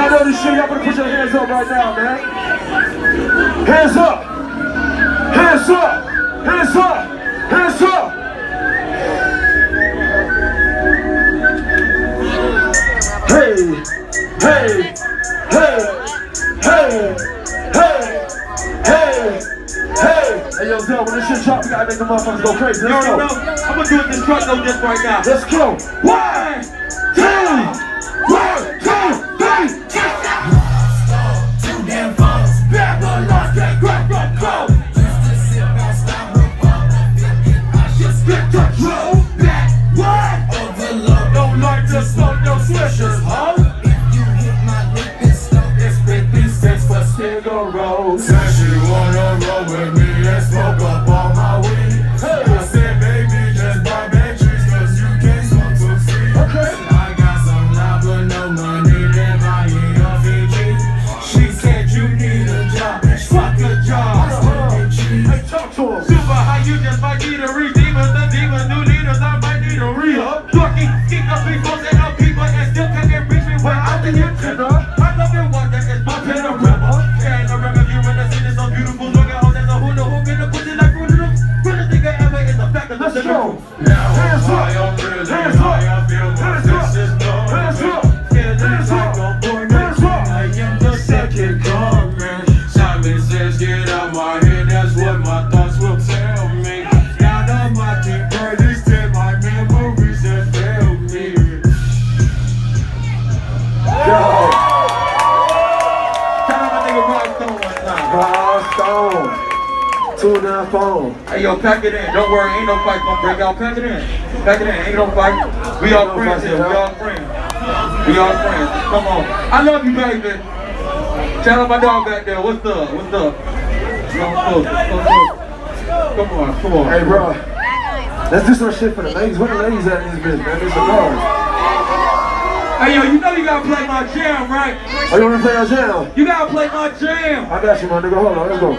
Y'all know this shit. Y'all better put your hands up right now, man. Hands up. Hands up. Hands up. Hands up. Hey, hey, hey, hey, hey, hey, hey. Hey, yo, Zell, when this shit drop, we gotta make the motherfuckers go crazy. Let's go. I'm gonna do it this truck though just right now. Let's go. One, two, like to smoke no swishers, ho. If you hit my lip and smoke, it's 50 cents for cigarettes. Said she wanna Stone. Two down phone. Hey yo, pack it in. Don't worry, ain't no fight gonna break out. Pack it in. Pack it in. Ain't no fight. We all no friends here. We all friends. We all friends. Come on. I love you, baby. Shout out my dog back there. What's up? What's up? Come close. Come on. Come on. Hey, bro. Let's do some shit for the ladies. Where the ladies at in this bitch, man? There's the girls. Hey yo, you know you gotta play my jam, right? Oh, you want to play my jam? You gotta play my jam. I got you, my nigga. Hold on, let's go.